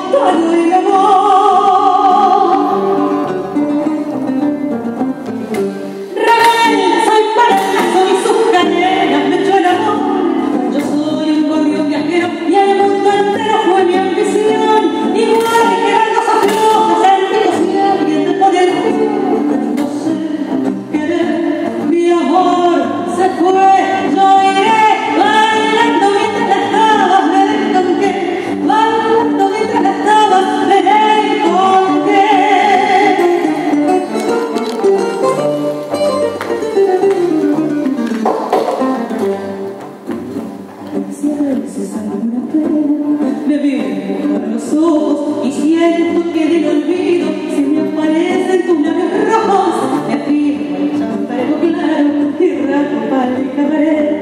Hallelujah. Cierro los ojos y siento que del olvido se me aparecen tus labios rojos. Me afirmo el champero claro y rato para el cabaret.